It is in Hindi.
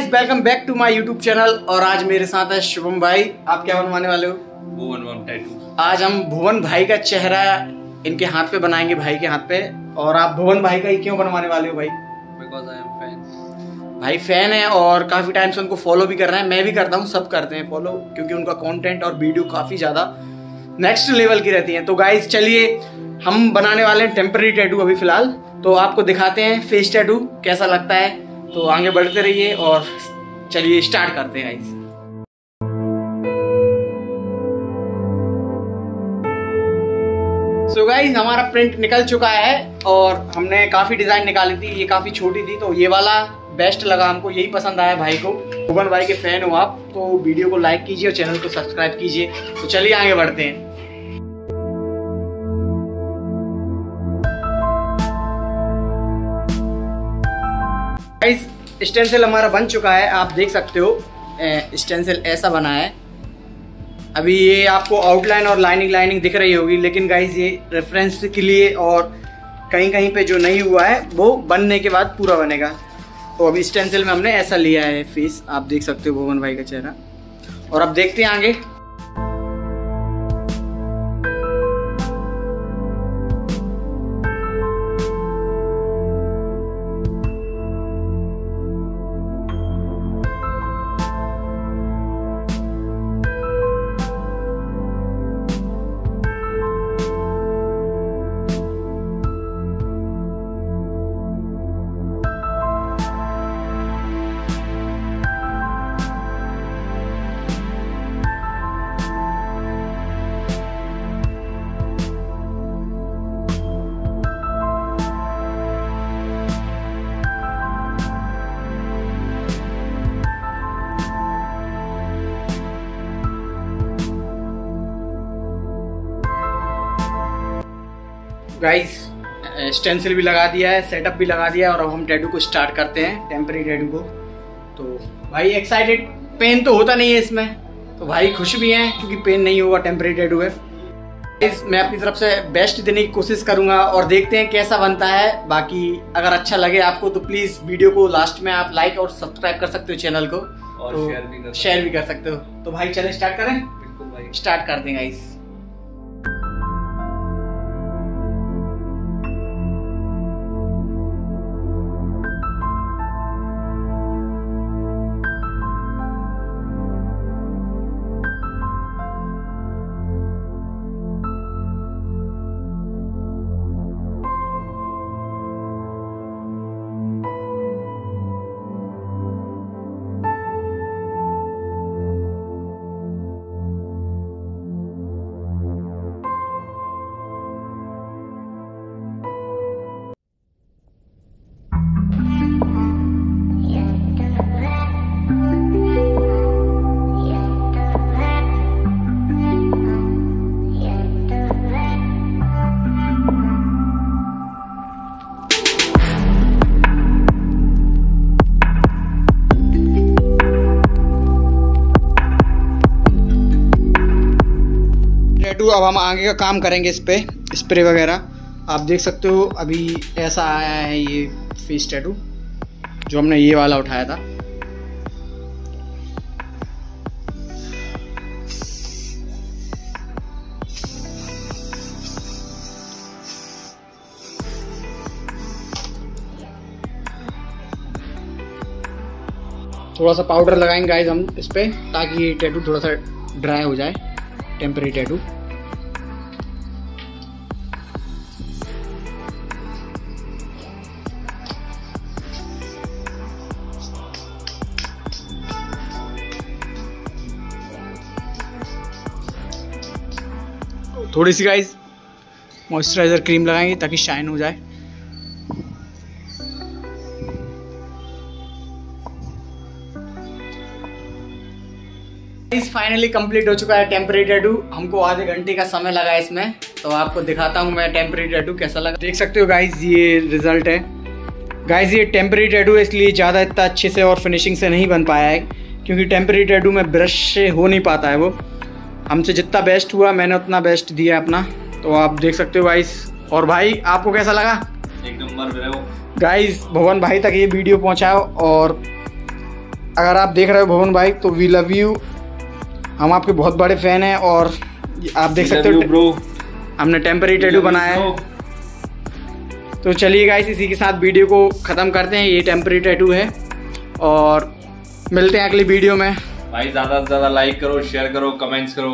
Guys welcome back to my YouTube channel और आज मेरे साथ है शुभम भाई। आप क्या बनवाने वाले हो? भुवन वन टैटू आज हम भुवन भाई का चेहरा इनके हाथ पे बनाएँगे भाई के हाथ पे। और आप भुवन भाई का ही क्यों बनवाने वाले हो भाई? बिकॉज़ आई एम फ़ैन भाई फ़ैन है और काफ़ी टाइम से उनको फॉलो भी कर रहे हैं। मैं भी करता हूँ सब करते हैं फॉलो क्योंकि उनका कॉन्टेंट और वीडियो काफ़ी ज़्यादा नेक्स्ट लेवल की रहती है। तो गाइज़ चलिए हम बनाने वाले हैं टेम्पररी टैटू अभी फ़िलहाल। तो आपको दिखाते हैं फेस टैटू कैसा लगता है? तो आगे बढ़ते रहिए और चलिए स्टार्ट करते हैं सो गाइस हमारा प्रिंट निकल चुका है और हमने काफ़ी डिज़ाइन निकाली थी, ये काफ़ी छोटी थी तो ये वाला बेस्ट लगा हमको, यही पसंद आया भाई को। भुवन भाई के फ़ैन हो आप तो वीडियो को लाइक कीजिए और चैनल को सब्सक्राइब कीजिए। तो चलिए आगे बढ़ते हैं। गाइस स्टेंसिल हमारा बन चुका है, आप देख सकते हो। स्टेंसिल ऐसा बना है। अभी ये आपको आउटलाइन और लाइनिंग लाइनिंग दिख रही होगी, लेकिन गाइज़ ये रेफरेंस के लिए और कहीं कहीं पे जो नहीं हुआ है, वो बनने के बाद पूरा बनेगा। तो अभी स्टेंसिल में हमने ऐसा लिया है फेस आप देख सकते हो भुवन भाई का चेहरा। और अब देखते हैं आगे। गाइस स्टेंसिल भी लगा दिया है सेटअप भी लगा दिया है और अब हम टैटू को स्टार्ट करते हैं टेम्परी टैटू को। तो भाई एक्साइटेड पेन तो होता नहीं है इसमें। तो भाई खुश भी हैं क्योंकि पेन नहीं होगा टेम्परी टैटू है। इस मैं अपनी तरफ़ से बेस्ट देने की कोशिश करूँगा और देखते हैं कैसा बनता है। बाकी अगर अच्छा लगे आपको तो प्लीज़ वीडियो को लास्ट में आप लाइक और सब्सक्राइब कर सकते हो चैनल को। और तो शेयर भी कर शेयर भी कर सकते हो। तो भाई चले स्टार्ट करें? बिल्कुल भाई। स्टार्ट कर दें गाइस टैटू अब हम आगे का काम करेंगे इस पे स्प्रे वगैरह। आप देख सकते हो, अभी ऐसा आया है ये फेस टैटू जो हमने ये वाला उठाया था। थोड़ा सा पाउडर लगाएँगे गाइस हम इस पे, ताकि ये टैटू थोड़ा सा ड्राई हो जाए टेम्परी टैटू थोड़ी सी गाइस मॉइस्चराइज़र क्रीम लगाएँगे ताकि शाइन हो जाए। इस फाइनली कंप्लीट हो चुका है टेम्परेरी टैटू हमको आधे घंटे का समय लगा इसमें। तो आपको दिखाता हूँ मैं टेम्परेरी टैटू कैसा लगा। देख सकते हो गाइस ये रिज़ल्ट है। गाइस ये टेम्परेरी टैटू है इसलिए ज़्यादा इतना अच्छे से और फिनिशिंग से नहीं बन पाया है क्योंकि टेम्परेरी टैटू में ब्रश से हो नहीं पाता है वो। हमसे जितना बेस्ट हुआ मैंने उतना बेस्ट दिया अपना। तो आप देख सकते हो गाइस और भाई आपको कैसा लगा? एक नंबर गाइस भवन भाई तक ये वीडियो पहुंचाओ। और अगर आप देख रहे हो भवन भाई तो वी लव यू हम आपके बहुत बड़े फ़ैन हैं और आप देख सकते हो ब्रो हमने टेम्पररी टैटू बनाया है। तो चलिए गाइस इसी के साथ वीडियो को ख़त्म करते हैं। ये टेम्पररी टैटू है। और मिलते हैं अगली वीडियो में। भाई ज़्यादा से ज़्यादा लाइक करो शेयर करो कमेंट्स करो।